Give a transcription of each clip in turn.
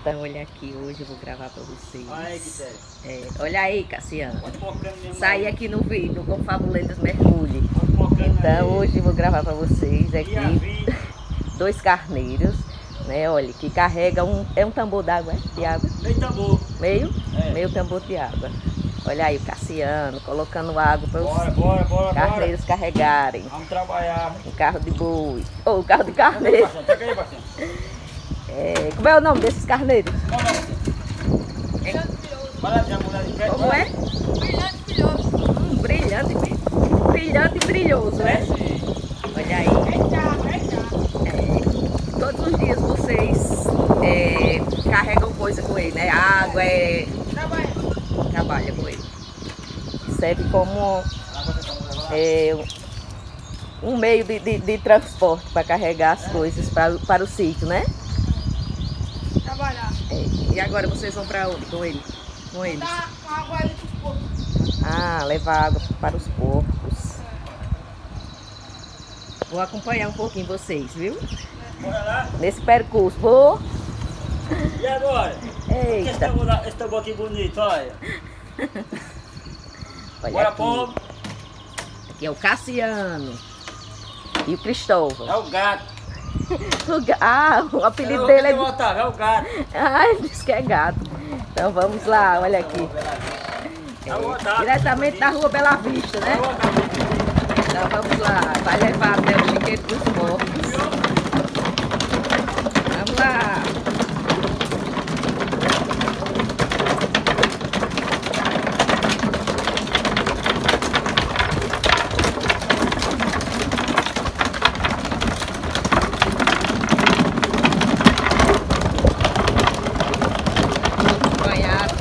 Então, olha aqui, hoje eu vou gravar pra vocês. Olha aí. É, olha aí, Cassiano. Sai aqui no vídeo, no Confabulentas Mergulhe. Então, hoje eu vou gravar pra vocês aqui dois carneiros, né? Olha, que carrega um. É um tambor d'água, é? De água? Meio tambor. Meio? É. Meio tambor de água. Olha aí o Cassiano colocando água para Bora, os bora, bora, bora. carneiros carregarem. Vamos trabalhar. Um carro de boi. Ou um carro de carneiro. Pega aí. É, como é o nome desses carneiros? Como é? Brilhante, brilhoso. Hum, brilhante, bri- brilhante e brilhoso, né? Olha aí. É, todos os dias vocês é, carregam coisa com ele, né? Água, é, Trabalha. trabalha com ele. Serve como é, um meio de, de- de transporte para carregar as coisas para o sítio, né? E agora vocês vão para onde com ele? Com eles? Povo. Ah, levar água para os porcos. Vou acompanhar um pouquinho vocês, viu? Bora lá. Nesse percurso. Vou. E agora? Esse Eita. tambor, lá- esse tambor aqui bonito, olha. Olha Bora, aqui. povo. Aqui é o Cassiano. E o Cristóvão. É o gato. O ga- Ah, o apelido dele é. vou botar, é o gato. Ah, ele disse que é gato. Então vamos lá, olha aqui. É. Diretamente da rua Bela Vista, É né? Otávio. Então vamos lá. Vai levar até o chiqueiro dos porcos. Vamos lá.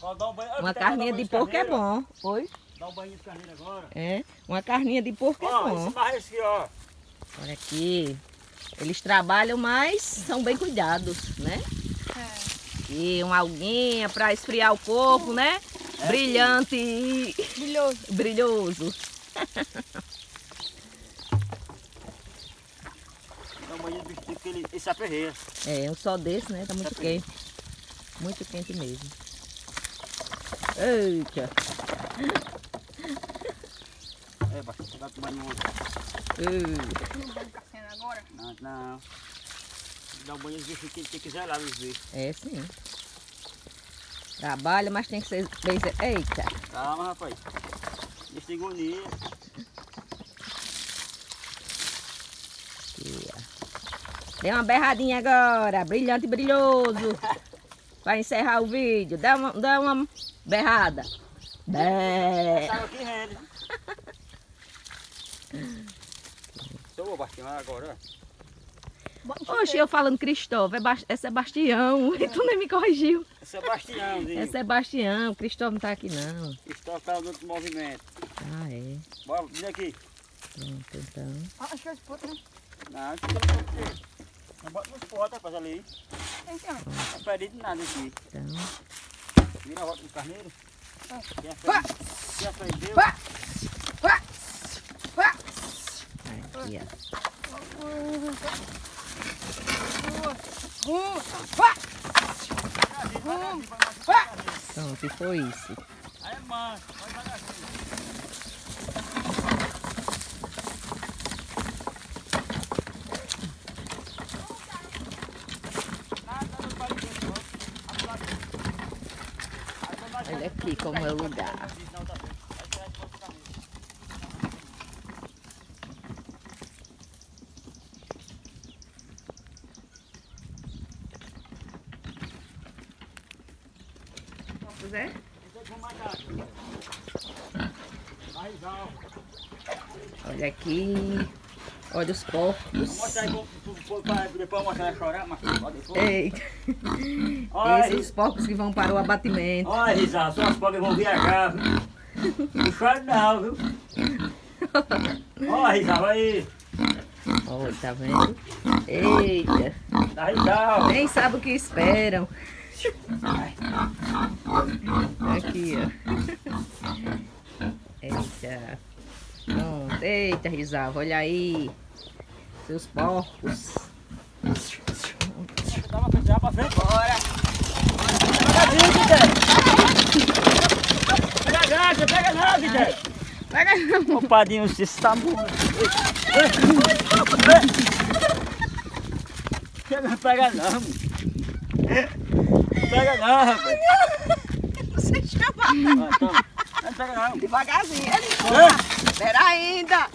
Ó, dá um banho- Uma carninha um de porco é carneiro, ó. bom. Oi? Dá um banho de carneiro agora. É. Uma carninha de porco é Ó, bom. esse aqui, ó. Olha aqui. Eles trabalham, mas são bem cuidados, né? É. E uma alguinha para esfriar o corpo, né? É, Brilhante e Brilhoso. brilhoso. Dá um banho de bicho porque ele, ele se aperreia. É, um só desse, né? Tá muito Tá quente. Muito quente mesmo. Eita. É, bastante com o banho no outro. Não vai ficar sendo agora. Não, não. Dá um banho dos bichos que tem que zelar os bichos. É sim. Trabalha, mas tem que ser bem... Eita! Calma, rapaz. Deixa de agonia. Aqui, ó. Dê uma berradinha agora, brilhante e brilhoso. Pra encerrar o vídeo. Dá uma, dá uma berrada. Bé. Essa aqui rende. Sou Bastião agora. Oxe, eu falando Cristóvão, é, Bas- é Sebastião. E tu nem me corrigiu. É Sebastião, É. Sebastião, Cristóvão não tá aqui não. Estou tá no outro movimento. Ah, é. Bora, vem aqui. Pronto, então. Ah, acho que eu puto, né? Não, isso não pode ser. Não bota nos potes, rapaz, ali. Então, Não perde de nada aqui. Então. Vira a volta do carneiro. Ah. Quem Vá. aprende- Quem aprendeu? Vá. Aqui, ó. Um, vá. Um, vá. Pronto, e foi isso. Aí, mano, vai devagarzinho. Olha aqui como é o lugar. Pois é? Olha aqui. Olha os porcos. Depois. Eita. Olha, Esses os porcos que vão para o abatimento. olha, Rizal, suas pobres vão viajar, viu? Não chora não, viu? Olha, Rizal, aí. Olha, tá vendo? Eita. Tá Rizal. Nem sabe o que esperam. Aqui, ó. Eita. Pronto. Eita, Rizal, olha aí. Seus porcos. Bora. Pega nada, pega nada, Guilherme. Pega. Ô, padrinho, você está morto. Não pega não. Pega não, rapaz. Você chama. Ah, toma. Não pega não. Devagarzinho. Ei, Espera ainda.